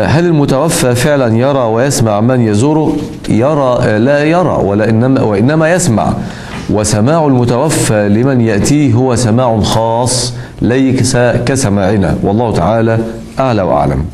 هل المتوفى فعلا يرى ويسمع من يزوره يرى لا يرى ولا إنما وإنما يسمع. وسماع المتوفى لمن يأتيه هو سماع خاص ليس كسماعنا. والله تعالى أعلى وأعلم.